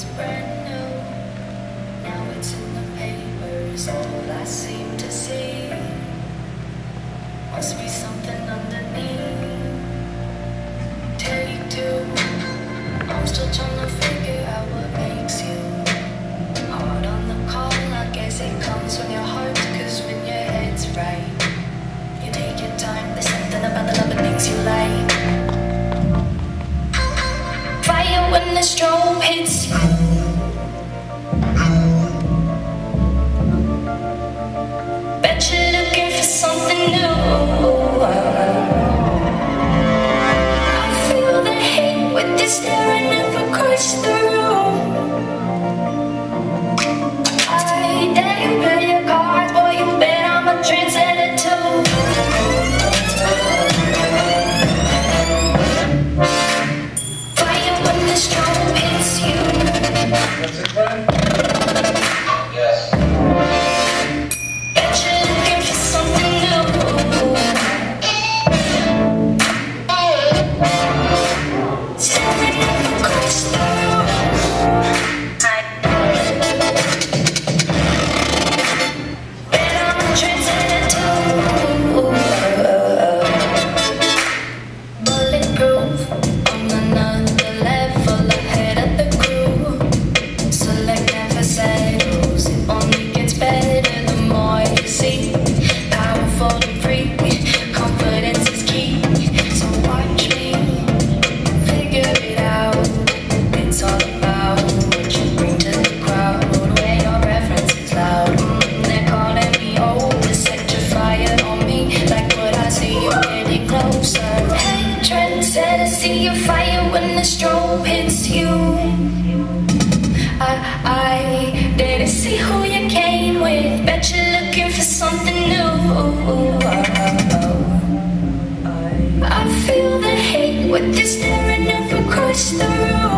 it's brand new. Now it's in the papers, all I seem to see. Must be something underneath. Take two. I'm still trying When the hits you. Bet you're looking for something new. I feel the hate with this across the That's it, you. I, I didn't see who you came with. Bet you're looking for something new. I feel the hate with this staring up across the